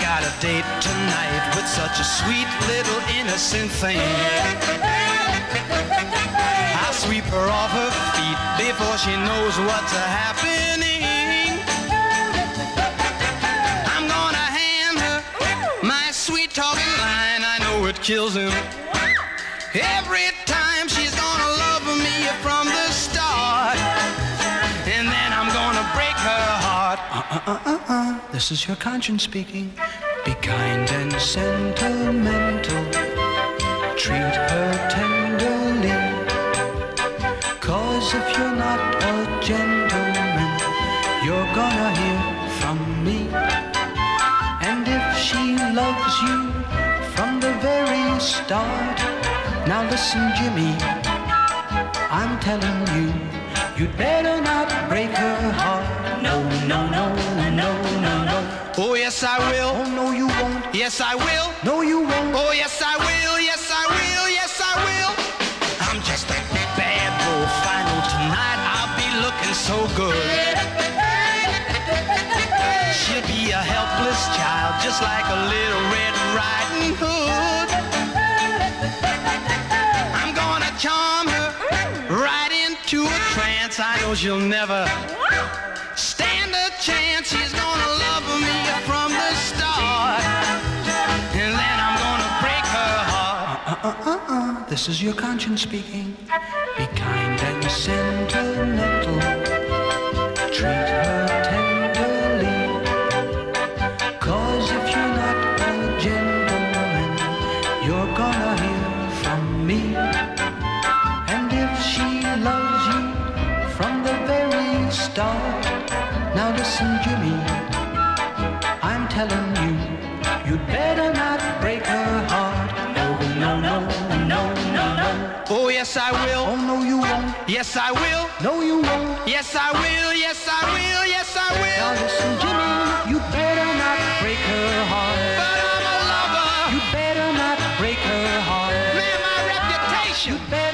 got a date tonight with such a sweet little innocent thing. I'll sweep her off her feet before she knows what's happening. I'm gonna hand her my sweet talking line. I know it kills him. Every time she's gonna love me from the start. And then I'm gonna break her heart. Uh-uh-uh-uh-uh. This is your conscience speaking. Be kind and sentimental. Treat her tenderly. Cause if you're not a gentleman, you're gonna hear from me. And if she loves you from the very start, now listen, Jimmy, I'm telling you, you'd better not break her heart. No, no, no, I will. Oh, no, you won't. Yes, I will. No, you won't. Oh, yes, I will. Yes, I will. Yes, I will. I'm just a bad bull final tonight. I'll be looking so good. She'll be a helpless child, just like a little Red Riding Hood. I'm gonna charm her right into a trance. I know she'll never stand a chance. She's Uh-uh-uh-uh. This is your conscience speaking. Be kind and sentimental. Treat her tenderly. Cause if you're not a gentleman, you're gonna hear from me. And if she loves you from the very start, now listen, Jimmy, I'm telling you, you'd better not break yes, I will. Oh, no, you won't. Yes, I will. No, you won't. Yes, I will. Yes, I will. Yes, I will. Now listen, Jimmy, you better not break her heart. But I'm a lover. You better not break her heart. Man, my reputation.